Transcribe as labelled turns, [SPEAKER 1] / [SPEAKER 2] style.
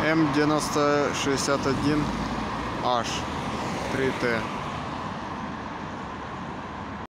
[SPEAKER 1] М9061H 3T.